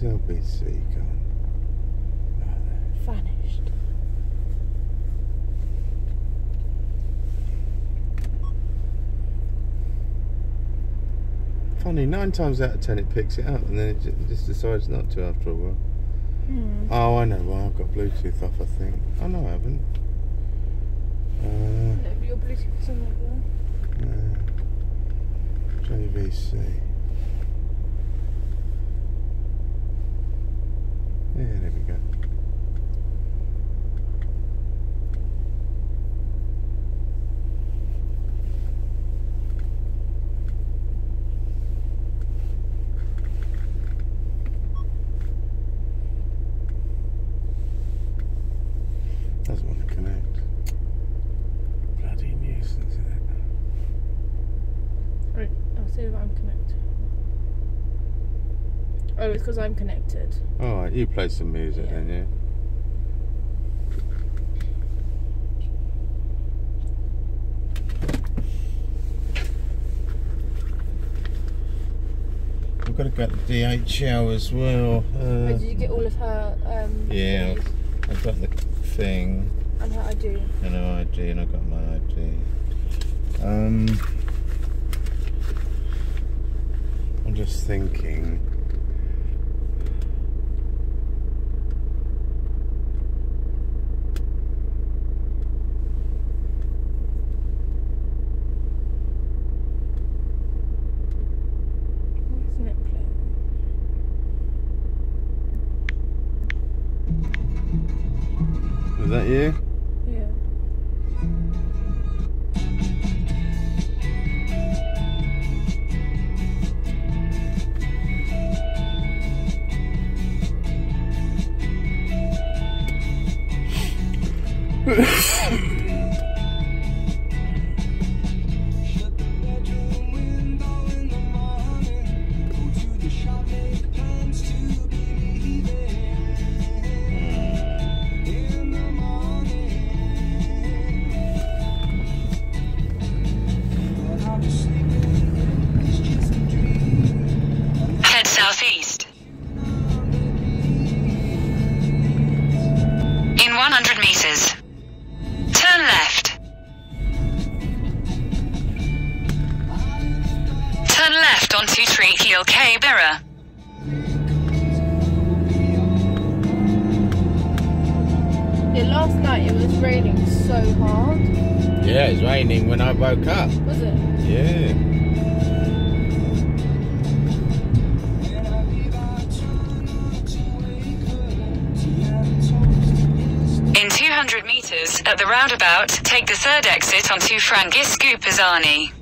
Where's LBC gone? Vanished. Funny, nine times out of ten it picks it up and then it just decides not to after a while. Hmm. Oh, I know why. I've got Bluetooth off, I think. Oh, no, I haven't. Uh, No, your Bluetooth is on like uh, JVC. Yeah, there we go. Doesn't want to connect. Bloody nuisance, isn't it? Right, I'll see if I'm connected. Oh, it's because I'm connected. Alright, you play some music Yeah. then, yeah? I've got to get the DHL as well. Oh, Uh, did you get all of her? Um, yeah? I've got the thing And her ID. and her ID, and I've got my ID. Um, I'm just thinking. Why isn't it playing? Was that you? Onto Tree Heel K Birra. Yeah, last night it was raining so hard. Yeah, it's raining when I woke up. Was it? Yeah. When I leave, I try not to wake up. See, I told you In 200 meters, at the roundabout, take the third exit onto Frangisku Pisani.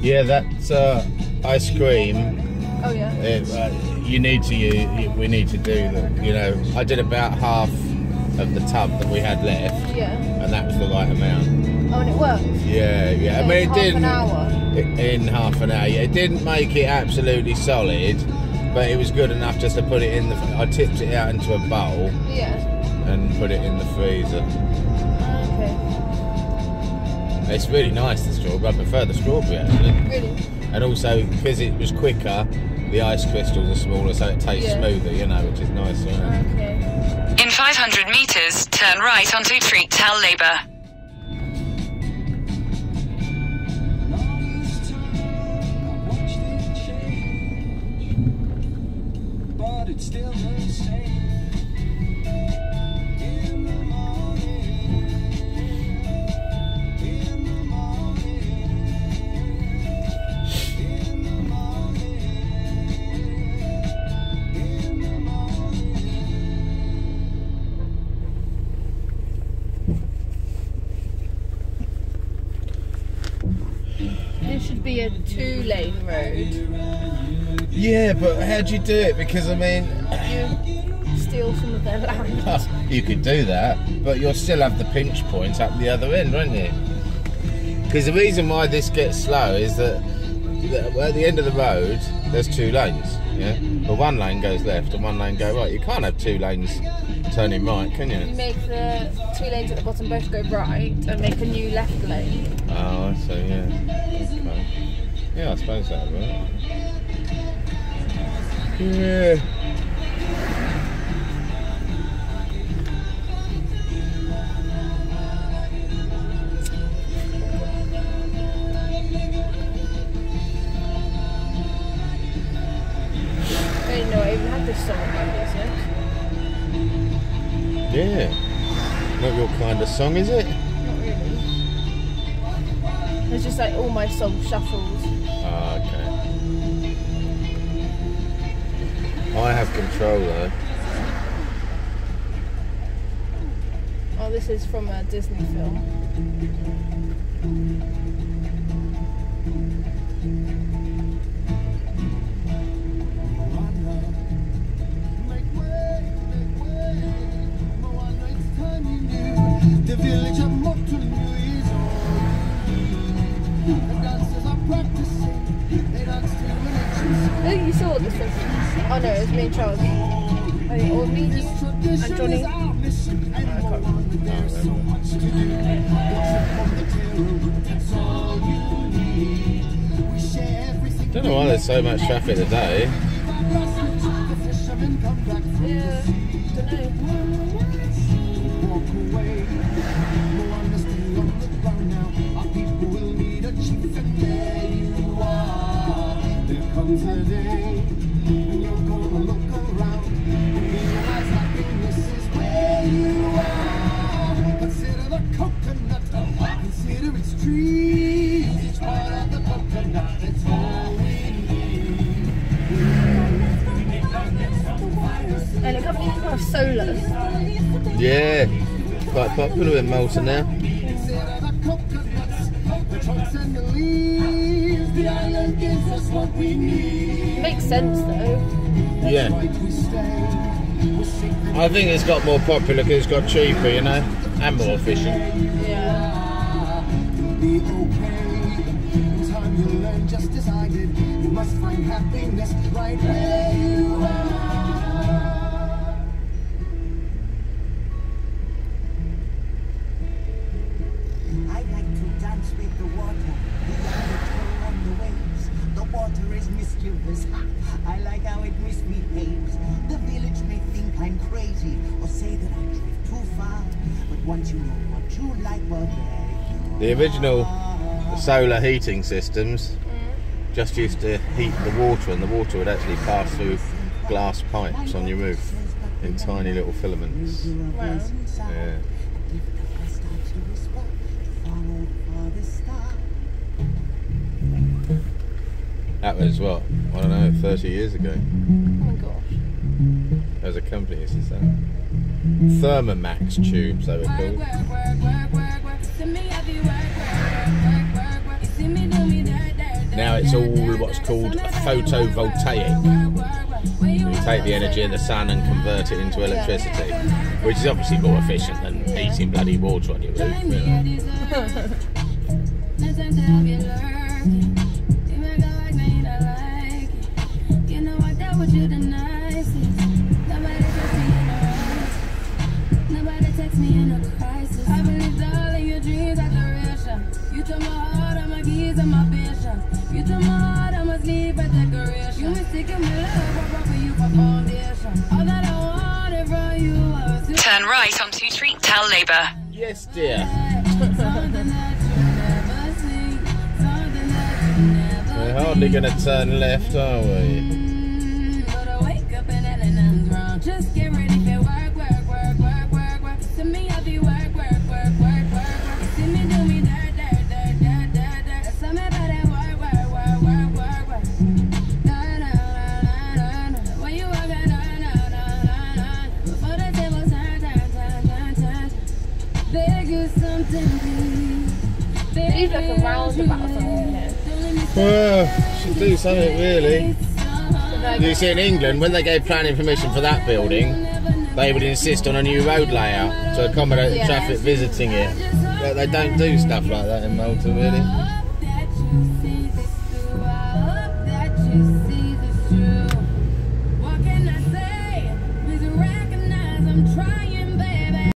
Yeah, that uh, ice cream. Oh yeah. It, uh, you need to. You, we need to do the. You know, I did about half of the tub that we had left, Yeah. and that was the right amount. Oh, and it worked. Yeah, yeah. I mean, it half didn't. an hour. in half an hour. Yeah, it didn't make it absolutely solid, but it was good enough just to put it in the. I tipped it out into a bowl Yeah. and put it in the freezer. Okay. It's really nice the strawberry. I prefer the strawberry actually, Really? and also because it was quicker, the ice crystals are smaller, so it tastes Yeah. smoother. You know, which is nice. Yeah. Okay. In 500 meters, turn right onto Treat Tal Labor. Yeah, but how'd you do it? Because I mean, You steal some of their land. you could do that, but you'll still have the pinch points up the other end, won't you? Because the reason why this gets slow is that, at the end of the road, there's two lanes. Yeah, but one lane goes left and one lane go right. You can't have two lanes turning right, can You you? make the two lanes at the bottom both go right and make a new left lane. Oh, I see. Yeah. Okay. Yeah, I suppose that would work. Yeah. I didn't know I even had this song on music. Yeah. Not your kind of song, is it? Not really. It's just like all my songs shuffled. Ah, okay. I have control though. Oh, this is from a Disney film. Oh no, it was me and Charles. Oh, I think, or me and Johnny. our mission. And I can't remember. there's so much to do. Worship from the terror, that's all you need. We share everything. Don't know why there's so much traffic today. The fishermen come back from Yeah, don't know. Solar. Yeah. Quite popular in Malta now. Consider the coconuts, the trunks and the leaves. The island gives us what we need. Makes sense though. Yeah. Like we stay, we're secret I think it's got more popular because it's got cheaper, you know, and more efficient. Yeah. You'll be okay. In time you'll learn just as I did. You must find happiness right where The original solar heating systems just used to heat the water, and the water would actually pass through glass pipes on your roof in tiny little filaments. Wow. Yeah. That was what I don't know, 30 years ago. Oh my gosh. There was a company is that used to sell Thermomax tubes. They were called. Now it's all what's called photovoltaic. You take the energy of the sun and convert it into electricity, which is obviously more efficient than heating bloody water on your roof. You know? You took my heart, I'm a keys and my patience. You took my heart, I must leave a decoration. You mistaken my love, I brought for you for foundation. All that I wanted from you was Turn right onto Treat Tell Labour. Yes, dear. something that you never seen, something that you never We're hardly going to turn left, are we? You something, please. Beg It is like a roundabout or something. Don't let me Well, should do something really. You see, in England, when they gave planning permission for that building, they would insist on a new road layout to accommodate the Yeah. traffic visiting it. But they don't do stuff like that in Malta, really.